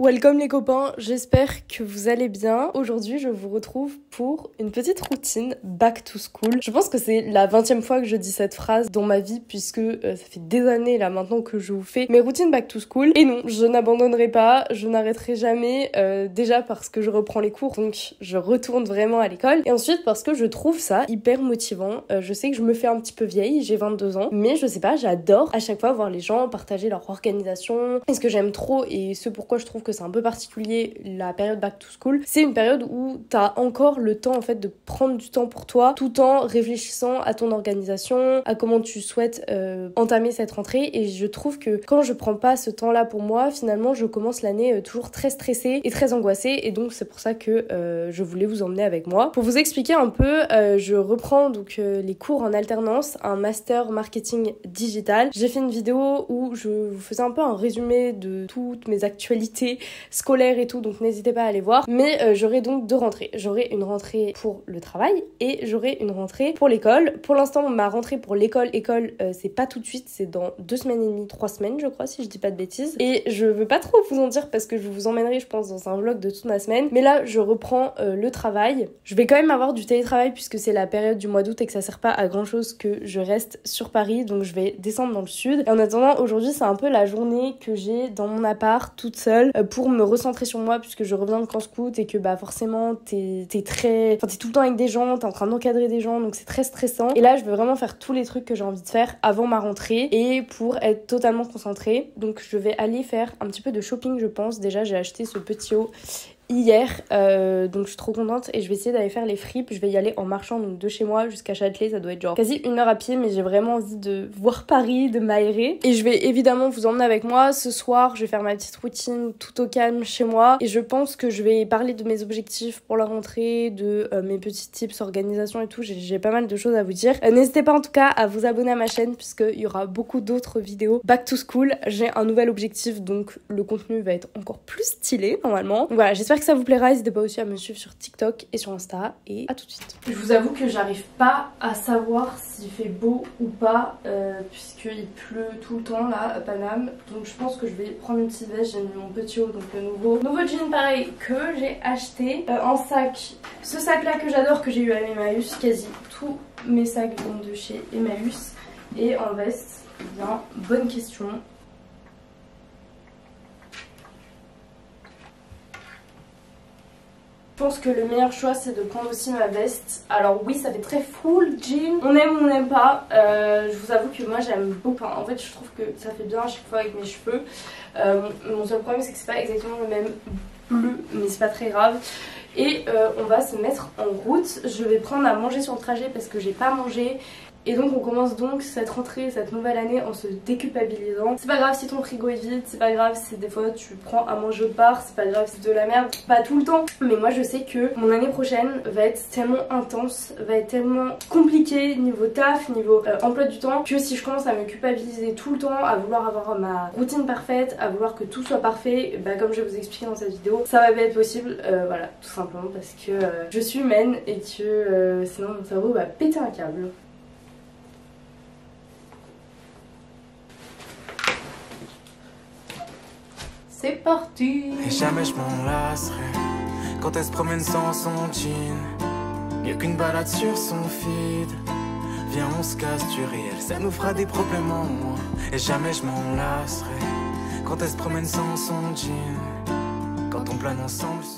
Welcome les copains, j'espère que vous allez bien. Aujourd'hui, je vous retrouve pour une petite routine back to school. Je pense que c'est la 20 fois que je dis cette phrase dans ma vie puisque euh, ça fait des années là maintenant que je vous fais mes routines back to school. Et non, je n'abandonnerai pas, je n'arrêterai jamais euh, déjà parce que je reprends les cours donc je retourne vraiment à l'école et ensuite parce que je trouve ça hyper motivant. Euh, je sais que je me fais un petit peu vieille, j'ai 22 ans, mais je sais pas, j'adore à chaque fois voir les gens partager leur organisation. Ce que j'aime trop et ce pourquoi je trouve que c'est un peu particulier la période back to school, c'est une période où t'as encore le temps en fait de prendre du temps pour toi tout en réfléchissant à ton organisation, à comment tu souhaites euh, entamer cette rentrée et je trouve que quand je prends pas ce temps-là pour moi, finalement je commence l'année euh, toujours très stressée et très angoissée et donc c'est pour ça que euh, je voulais vous emmener avec moi. Pour vous expliquer un peu, je reprends donc les cours en alternance, un master marketing digital. J'ai fait une vidéo où je vous faisais un peu un résumé de toutes mes actualités scolaires et tout, donc n'hésitez pas à aller voir. Mais euh, j'aurai donc deux rentrées. J'aurai une rentrée pour le travail et j'aurai une rentrée pour l'école. Pour l'instant, ma rentrée pour l'école, école, euh, c'est pas tout de suite, c'est dans deux semaines et demie, trois semaines, je crois, si je dis pas de bêtises. Et je veux pas trop vous en dire parce que je vous emmènerai, je pense, dans un vlog de toute ma semaine. Mais là, je reprends euh, le travail. Je vais quand même avoir du télétravail puisque c'est la période du mois d'août et que ça sert pas à grand chose que je reste sur Paris, donc je vais descendre dans le sud. Et en attendant, aujourd'hui, c'est un peu la journée que j'ai dans mon appart toute seule pour me recentrer sur moi puisque je reviens de camp et que bah forcément t'es es très enfin t'es tout le temps avec des gens t'es en train d'encadrer des gens donc c'est très stressant. Et là je veux vraiment faire tous les trucs que j'ai envie de faire avant ma rentrée et pour être totalement concentrée. Donc je vais aller faire un petit peu de shopping je pense. Déjà j'ai acheté ce petit haut hier. Euh, donc je suis trop contente et je vais essayer d'aller faire les fripes. Je vais y aller en marchant donc de chez moi jusqu'à Châtelet. Ça doit être genre quasi une heure à pied, mais j'ai vraiment envie de voir Paris, de m'aérer. Et je vais évidemment vous emmener avec moi. Ce soir, je vais faire ma petite routine tout au calme chez moi. Et je pense que je vais parler de mes objectifs pour la rentrée, de euh, mes petits tips, organisation et tout. J'ai pas mal de choses à vous dire. Euh, n'hésitez pas en tout cas à vous abonner à ma chaîne puisqu'il y aura beaucoup d'autres vidéos back to school. J'ai un nouvel objectif donc le contenu va être encore plus stylé normalement. voilà, j'espère que ça vous plaira. N'hésitez pas aussi à me suivre sur TikTok et sur Insta. Et à tout de suite. Je vous avoue que j'arrive pas à savoir s'il fait beau ou pas, euh, puisqu'il pleut tout le temps là à Paname. Donc je pense que je vais prendre une petite veste. J'ai mis mon petit haut, donc le nouveau, nouveau jean pareil que j'ai acheté euh, en sac. Ce sac là que j'adore, que j'ai eu à Emmaüs. Quasi tous mes sacs viennent de chez Emmaüs. Et en veste, bien, bonne question. Pense que le meilleur choix c'est de prendre aussi ma veste. Alors oui ça fait très full jean. On aime ou on n'aime pas. Euh, je vous avoue que moi j'aime beaucoup. En fait je trouve que ça fait bien à chaque fois avec mes cheveux. Euh, mon seul problème c'est que c'est pas exactement le même bleu mais c'est pas très grave. Et euh, on va se mettre en route. Je vais prendre à manger sur le trajet parce que j'ai pas mangé. Et donc on commence donc cette rentrée, cette nouvelle année en se déculpabilisant. C'est pas grave si ton frigo est vide, c'est pas grave si des fois tu prends à manger au bar, c'est pas grave si c'est de la merde, pas tout le temps. Mais moi je sais que mon année prochaine va être tellement intense, va être tellement compliquée niveau taf, niveau euh, emploi du temps, que si je commence à me culpabiliser tout le temps, à vouloir avoir ma routine parfaite, à vouloir que tout soit parfait, bah comme je vais vous expliquer dans cette vidéo, ça va pas être possible, euh, voilà, tout simplement parce que euh, je suis humaine et que sinon mon cerveau va péter un câble. C'est parti. Et jamais je m'en lasserai Quand elle se promène sans son jean Mieux qu'une balade sur son feed. Viens on se casse du réel Ça nous fera des problèmes en moins. Et jamais je m'en lasserai Quand elle se promène sans son jean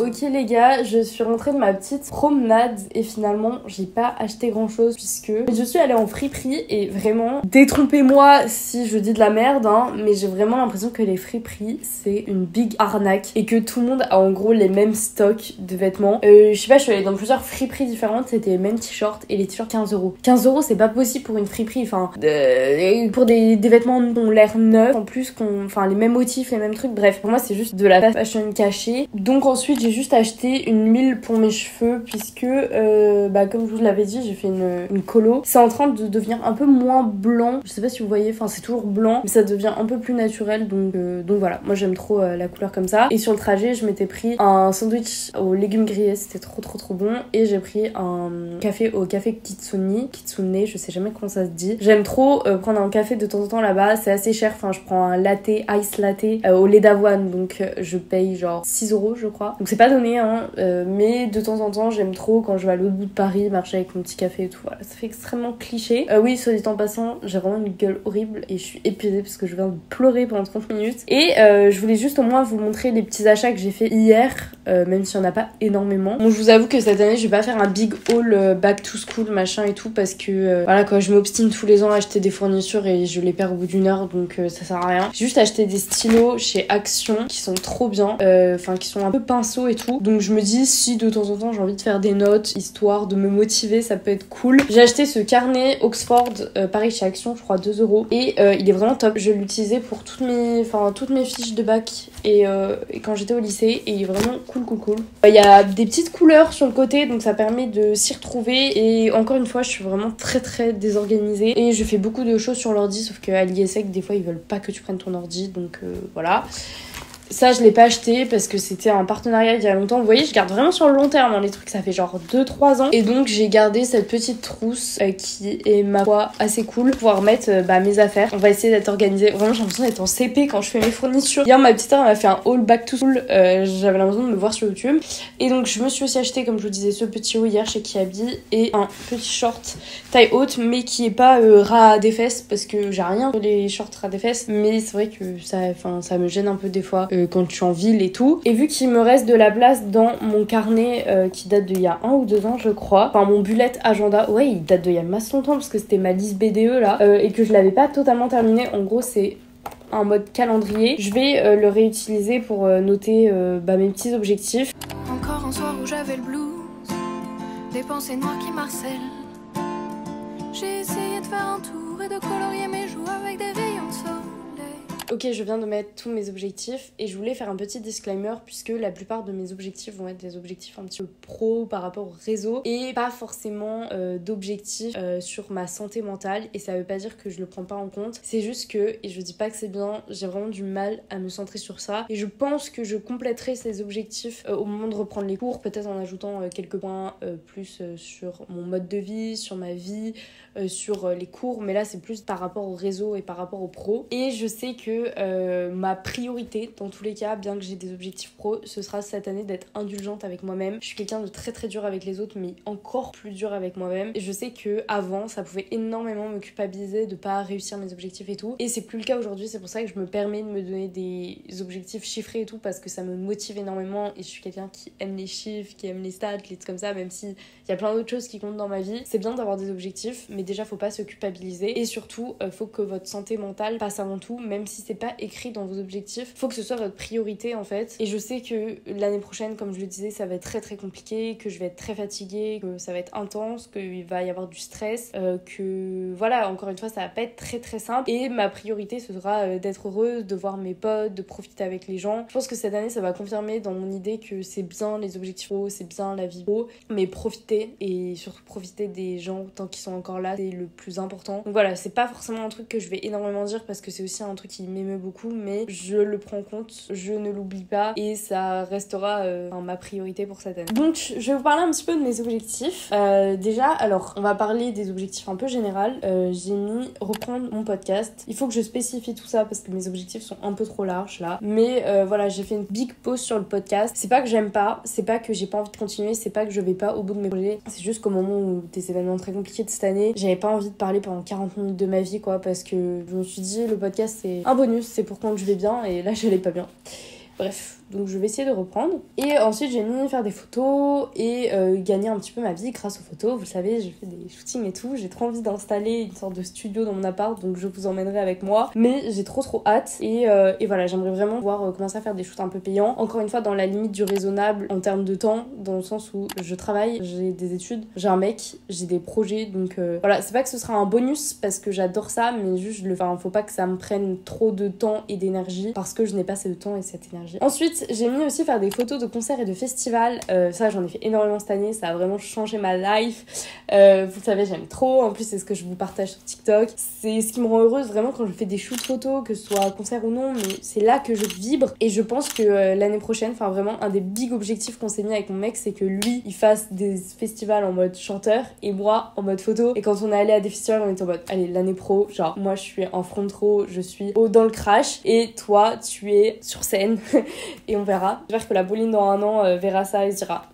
Ok les gars, je suis rentrée de ma petite promenade et finalement j'ai pas acheté grand chose puisque je suis allée en friperie et vraiment, détrompez-moi si je dis de la merde, hein, mais j'ai vraiment l'impression que les friperies c'est une big arnaque et que tout le monde a en gros les mêmes stocks de vêtements. Euh, je sais pas, je suis allée dans plusieurs friperies différentes, c'était les mêmes t-shirts et les t-shirts 15 euros. 15 euros c'est pas possible pour une friperie, enfin, pour des, vêtements qui ont l'air neufs en plus, qu'on, enfin les mêmes motifs, les mêmes trucs, bref, pour moi c'est juste de la fashion cachée. Donc ensuite j'ai juste acheté une huile pour mes cheveux puisque euh, bah, comme je vous l'avais dit j'ai fait une, une colo. C'est en train de devenir un peu moins blanc. Je sais pas si vous voyez, enfin c'est toujours blanc mais ça devient un peu plus naturel donc, euh, donc voilà. Moi j'aime trop euh, la couleur comme ça. Et sur le trajet je m'étais pris un sandwich aux légumes grillés, c'était trop trop trop bon. Et j'ai pris un café au café Kitsune, Kitsune, je sais jamais comment ça se dit. J'aime trop prendre un café de temps en temps là-bas, c'est assez cher. Enfin je prends un latte, ice latte au lait d'avoine donc je paye genre 6 euros je crois. Donc c'est pas donné hein, euh, mais de temps en temps j'aime trop quand je vais à l'autre bout de Paris marcher avec mon petit café et tout. Voilà, ça fait extrêmement cliché. Euh, oui, soit dit en passant, j'ai vraiment une gueule horrible et je suis épuisée parce que je viens de pleurer pendant 30 minutes. Et euh, je voulais juste au moins vous montrer les petits achats que j'ai fait hier, même s'il y en a pas énormément. Bon, je vous avoue que cette année je vais pas faire un big haul back to school machin et tout parce que voilà quoi, je m'obstine tous les ans à acheter des fournitures et je les perds au bout d'une heure donc ça sert à rien. J'ai juste acheté des stylos chez Action qui sont trop bien, enfin qui sont un peu pinceaux et tout. Donc je me dis si de temps en temps j'ai envie de faire des notes histoire de me motiver, ça peut être cool. J'ai acheté ce carnet Oxford euh, Paris chez Action, je crois 2 euros et euh, il est vraiment top. Je l'utilisais pour toutes mes, enfin toutes mes fiches de bac euh, et, quand j'étais au lycée et il est vraiment cool cool cool. Il y a des petites couleurs sur le côté donc ça permet de s'y retrouver et encore une fois je suis vraiment très très désorganisée et je fais beaucoup de choses sur l'ordi sauf qu'à l'ISEC des fois ils veulent pas que tu prennes ton ordi donc voilà. Ça, je l'ai pas acheté parce que c'était un partenariat il y a longtemps. Vous voyez, je garde vraiment sur le long terme hein, les trucs. Ça fait genre 2-3 ans. Et donc, j'ai gardé cette petite trousse euh, qui est, ma foi, assez cool pour pouvoir mettre euh, bah, mes affaires. On va essayer d'être organisé. Vraiment, j'ai l'impression d'être en CP quand je fais mes fournitures. Hier, ma petite sœur m'a fait un haul back to school. Euh, J'avais l'impression de me voir sur YouTube. Et donc, je me suis aussi acheté, comme je vous disais, ce petit haut hier chez Kiabi et un petit short taille haute, mais qui est pas ras des fesses parce que j'ai rien les shorts ras des fesses. Mais c'est vrai que ça, ça me gêne un peu des fois euh, quand je suis en ville et tout. Et vu qu'il me reste de la place dans mon carnet euh, qui date d'il y a un ou deux ans, je crois, enfin mon bullet agenda, ouais, il date d'il y a masse longtemps parce que c'était ma liste BDE là, euh, et que je l'avais pas totalement terminé. En gros, c'est en mode calendrier. Je vais le réutiliser pour noter bah, mes petits objectifs. Encore un soir où j'avais le blues, des pensées noires qui marcellent. J'ai essayé de faire un tour et de colorier mes joues avec des rayons de. Ok, je viens de mettre tous mes objectifs et je voulais faire un petit disclaimer puisque la plupart de mes objectifs vont être des objectifs un petit peu pro par rapport au réseau et pas forcément euh, d'objectifs euh, sur ma santé mentale et ça veut pas dire que je le prends pas en compte. C'est juste que, et je dis pas que c'est bien, j'ai vraiment du mal à me centrer sur ça et je pense que je compléterai ces objectifs euh, au moment de reprendre les cours, peut-être en ajoutant quelques points plus sur mon mode de vie, sur ma vie, sur les cours, mais là c'est plus par rapport au réseau et par rapport au pro. Et je sais euh, ma priorité, dans tous les cas, bien que j'ai des objectifs pro, ce sera cette année d'être indulgente avec moi-même. Je suis quelqu'un de très très dur avec les autres, mais encore plus dur avec moi-même. Et je sais que avant, ça pouvait énormément me culpabiliser de pas réussir mes objectifs et tout. Et c'est plus le cas aujourd'hui, c'est pour ça que je me permets de me donner des objectifs chiffrés et tout, parce que ça me motive énormément. Et je suis quelqu'un qui aime les chiffres, qui aime les stats, les trucs comme ça, même si il y a plein d'autres choses qui comptent dans ma vie. C'est bien d'avoir des objectifs, mais déjà, faut pas se culpabiliser. Et surtout, euh, faut que votre santé mentale passe avant tout, même si c'est pas écrit dans vos objectifs. Faut que ce soit votre priorité en fait. Et je sais que l'année prochaine, comme je le disais, ça va être très très compliqué, que je vais être très fatiguée, que ça va être intense, qu'il va y avoir du stress, euh, que voilà, encore une fois, ça va pas être très très simple. Et ma priorité, ce sera euh, d'être heureuse, de voir mes potes, de profiter avec les gens. Je pense que cette année, ça va confirmer dans mon idée que c'est bien les objectifs pro, c'est bien la vie pro, mais profiter et surtout profiter des gens tant qu'ils sont encore là, c'est le plus important. Donc voilà, c'est pas forcément un truc que je vais énormément dire parce que c'est aussi un truc qui m'émeut beaucoup mais je le prends en compte, je ne l'oublie pas et ça restera euh, ma priorité pour cette année. Donc je vais vous parler un petit peu de mes objectifs. Euh, déjà, alors on va parler des objectifs un peu général. Euh, j'ai mis reprendre mon podcast. Il faut que je spécifie tout ça parce que mes objectifs sont un peu trop larges là. Mais voilà, j'ai fait une big pause sur le podcast. C'est pas que j'aime pas, c'est pas que j'ai pas envie de continuer, c'est pas que je vais pas au bout de mes projets. C'est juste qu'au moment où des événements très compliqués de cette année, j'avais pas envie de parler pendant 40 minutes de ma vie quoi parce que je me suis dit le podcast c'est un c'est pour quand je vais bien et là je l'ai pas bien. Bref, donc je vais essayer de reprendre. Et ensuite j'ai mis faire des photos et euh, gagner un petit peu ma vie grâce aux photos. Vous savez, j'ai fait des shootings et tout. J'ai trop envie d'installer une sorte de studio dans mon appart, donc je vous emmènerai avec moi. Mais j'ai trop trop hâte. Et, euh, et voilà, j'aimerais vraiment pouvoir euh, commencer à faire des shoots un peu payants. Encore une fois, dans la limite du raisonnable en termes de temps, dans le sens où je travaille, j'ai des études, j'ai un mec, j'ai des projets. Donc voilà, c'est pas que ce sera un bonus parce que j'adore ça, mais juste, le... enfin, faut pas que ça me prenne trop de temps et d'énergie parce que je n'ai pas assez de temps et cette énergie énergie. Ensuite, j'ai mis aussi faire des photos de concerts et de festivals. Euh, ça, j'en ai fait énormément cette année. Ça a vraiment changé ma life. Euh, vous savez, j'aime trop. En plus, c'est ce que je vous partage sur TikTok. C'est ce qui me rend heureuse vraiment quand je fais des shoots photos, que ce soit concert ou non. Mais c'est là que je vibre. Et je pense que euh, l'année prochaine, enfin vraiment, un des big objectifs qu'on s'est mis avec mon mec, c'est que lui, il fasse des festivals en mode chanteur et moi en mode photo. Et quand on est allé à des festivals, on était en mode, allez, l'année pro, genre, moi je suis en front row, je suis au dans le crash. Et toi, tu es sur scène. et on verra. J'espère que la Bouline dans un an euh, verra ça et se dira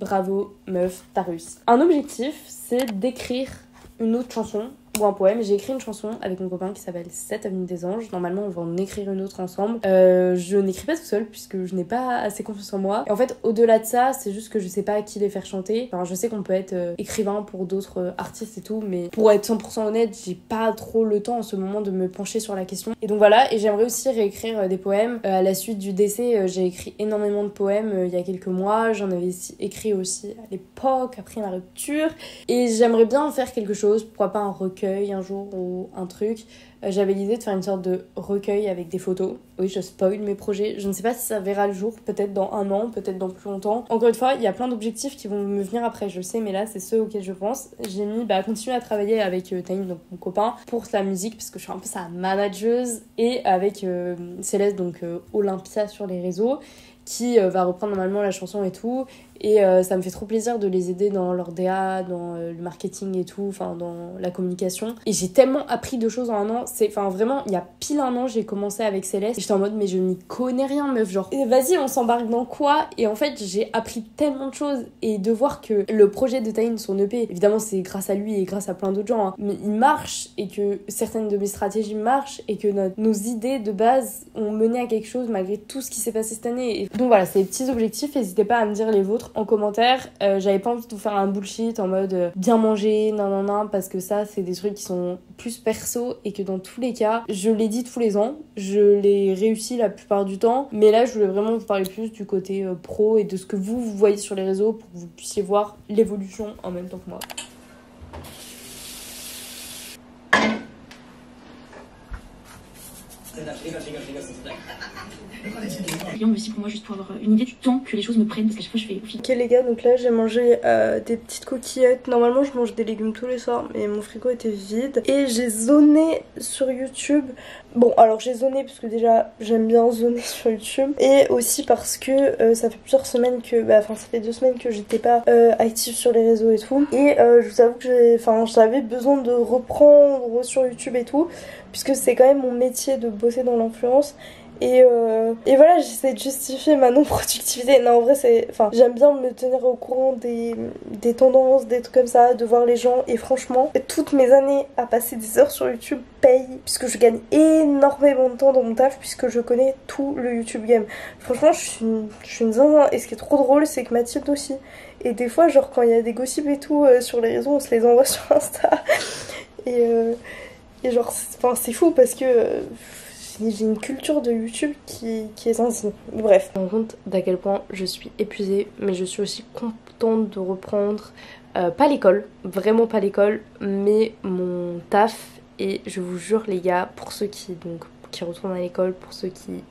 bravo meuf, t'as réussi. Un objectif, c'est d'écrire une autre chanson ou un poème. J'ai écrit une chanson avec mon copain qui s'appelle 7 Avenue des Anges. Normalement, on va en écrire une autre ensemble. Euh, je n'écris pas tout seul puisque je n'ai pas assez confiance en moi. Et en fait, au-delà de ça, c'est juste que je sais pas à qui les faire chanter. Enfin, je sais qu'on peut être euh, écrivain pour d'autres euh, artistes et tout, mais pour être 100% honnête, j'ai pas trop le temps en ce moment de me pencher sur la question. Et donc voilà, et j'aimerais aussi réécrire des poèmes. À la suite du décès, j'ai écrit énormément de poèmes il y a quelques mois. J'en avais écrit aussi à l'époque, après ma rupture. Et j'aimerais bien en faire quelque chose, pourquoi pas un recueil un jour ou un truc. Euh, J'avais l'idée de faire une sorte de recueil avec des photos. Oui, je spoil mes projets. Je ne sais pas si ça verra le jour, peut-être dans un an, peut-être dans plus longtemps. Encore une fois, il y a plein d'objectifs qui vont me venir après, je sais, mais là, c'est ceux auxquels je pense. J'ai mis bah, continuer à travailler avec euh, Taïm, donc mon copain, pour la musique, parce que je suis un peu sa manageuse, et avec euh, Céleste, donc euh, Olympia sur les réseaux qui va reprendre normalement la chanson et tout. Et euh, ça me fait trop plaisir de les aider dans leur DA, dans euh, le marketing et tout, enfin dans la communication. Et j'ai tellement appris de choses en un an. C'est, enfin vraiment, il y a pile un an, j'ai commencé avec Céleste. J'étais en mode, mais je n'y connais rien, meuf. Genre, et vas-y, on s'embarque dans quoi? Et en fait, j'ai appris tellement de choses. Et de voir que le projet de Taïn, son EP, évidemment, c'est grâce à lui et grâce à plein d'autres gens, hein, mais il marche et que certaines de mes stratégies marchent et que nos idées de base ont mené à quelque chose malgré tout ce qui s'est passé cette année. Donc voilà, c'est les petits objectifs. N'hésitez pas à me dire les vôtres en commentaire. Euh, J'avais pas envie de vous faire un bullshit en mode euh, bien manger, nan nan nan, parce que ça, c'est des trucs qui sont plus perso et que dans tous les cas, je l'ai dit tous les ans, je l'ai réussi la plupart du temps. Mais là, je voulais vraiment vous parler plus du côté euh, pro et de ce que vous, vous voyez sur les réseaux pour que vous puissiez voir l'évolution en même temps que moi. Lyon aussi pour moi juste pour avoir une idée du temps que les choses me prennent parce qu'à chaque fois je fais au Ok les gars, donc là j'ai mangé euh, des petites coquillettes. Normalement je mange des légumes tous les soirs, mais mon frigo était vide. Et j'ai zoné sur YouTube. Bon alors j'ai zoné parce que déjà j'aime bien zoner sur YouTube. Et aussi parce que euh, ça fait plusieurs semaines que... Bah enfin ça fait deux semaines que j'étais pas euh, active sur les réseaux et tout. Et je vous avoue que j'ai... J'avais besoin de reprendre sur YouTube et tout. Puisque c'est quand même mon métier de bosser dans l'influence. Et, euh, et voilà, j'essaie de justifier ma non-productivité. Non, en vrai, c'est. Enfin, j'aime bien me tenir au courant des, des tendances, des trucs comme ça, de voir les gens. Et franchement, toutes mes années à passer des heures sur YouTube payent, puisque je gagne énormément de temps dans mon taf, puisque je connais tout le YouTube game. Franchement, je suis une, je suis une zinzin. Et ce qui est trop drôle, c'est que Mathilde aussi. Et des fois, genre, quand il y a des gossips et tout euh, sur les réseaux, on se les envoie sur Insta. Et, euh, et genre, c'est fou parce que. J'ai une culture de YouTube qui, qui est sensible. Bref. Je me rends compte d'à quel point je suis épuisée, mais je suis aussi contente de reprendre, euh, pas l'école, vraiment pas l'école, mais mon taf. Et je vous jure les gars, pour ceux qui, donc, qui retournent à l'école, pour ceux qui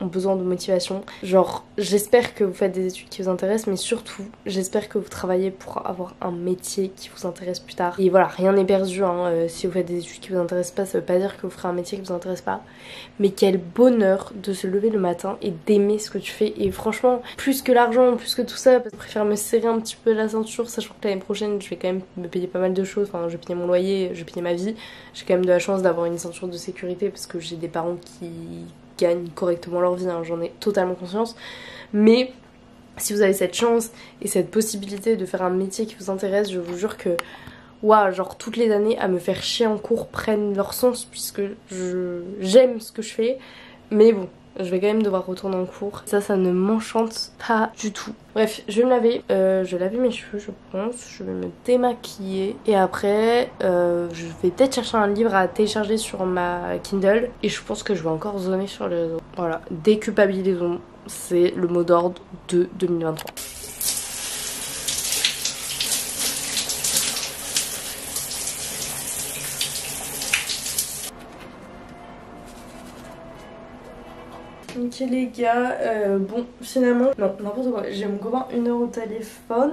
ont besoin de motivation. Genre, j'espère que vous faites des études qui vous intéressent, mais surtout, j'espère que vous travaillez pour avoir un métier qui vous intéresse plus tard. Et voilà, rien n'est perdu. Hein. Euh, si vous faites des études qui vous intéressent pas, ça veut pas dire que vous ferez un métier qui vous intéresse pas. Mais quel bonheur de se lever le matin et d'aimer ce que tu fais. Et franchement, plus que l'argent, plus que tout ça, je préfère me serrer un petit peu la ceinture, sachant que l'année prochaine, je vais quand même me payer pas mal de choses. Enfin, je vais payer mon loyer, je vais payer ma vie. J'ai quand même de la chance d'avoir une ceinture de sécurité parce que j'ai des parents qui gagnent correctement leur vie, hein, j'en ai totalement conscience. Mais si vous avez cette chance et cette possibilité de faire un métier qui vous intéresse, je vous jure que waouh, genre toutes les années à me faire chier en cours prennent leur sens puisque j'aime ce que je fais. Mais bon, je vais quand même devoir retourner en cours. Ça, ça ne m'enchante pas du tout. Bref, je vais me laver. Euh, je vais laver mes cheveux, je pense. Je vais me démaquiller. Et après, euh, je vais peut-être chercher un livre à télécharger sur ma Kindle. Et je pense que je vais encore zoner sur les réseaux. Voilà, déculpabilisons. C'est le mot d'ordre de 2023. Ok les gars, euh, bon finalement, non n'importe quoi, j'ai mon copain une heure au téléphone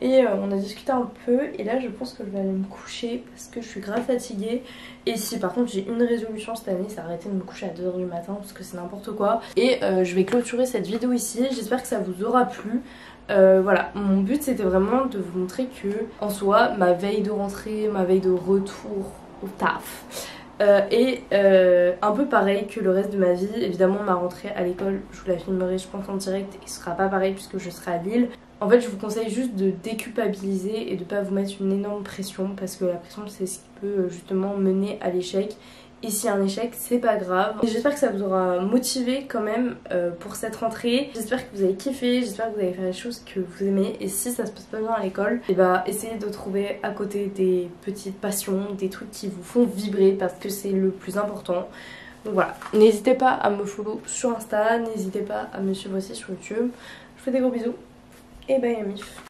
et euh, on a discuté un peu et là je pense que je vais aller me coucher parce que je suis grave fatiguée. Et si par contre j'ai une résolution cette année c'est arrêter de me coucher à 2h du matin parce que c'est n'importe quoi. Et euh, je vais clôturer cette vidéo ici, j'espère que ça vous aura plu. Voilà, mon but c'était vraiment de vous montrer que en soi ma veille de rentrée, ma veille de retour au taf euh, et euh, un peu pareil que le reste de ma vie, évidemment ma rentrée à l'école, je vous la filmerai je pense en direct. Et ce sera pas pareil puisque je serai à Lille. En fait je vous conseille juste de déculpabiliser et de pas vous mettre une énorme pression parce que la pression c'est ce qui peut euh, justement mener à l'échec et a un échec, c'est pas grave. J'espère que ça vous aura motivé quand même euh, pour cette rentrée. J'espère que vous avez kiffé, j'espère que vous avez fait les choses que vous aimez. Et si ça se passe pas bien à l'école, et eh bah essayez de trouver à côté des petites passions, des trucs qui vous font vibrer parce que c'est le plus important. Donc voilà, n'hésitez pas à me follow sur Insta, n'hésitez pas à me suivre aussi sur YouTube. Je vous fais des gros bisous et bye à mif.